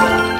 you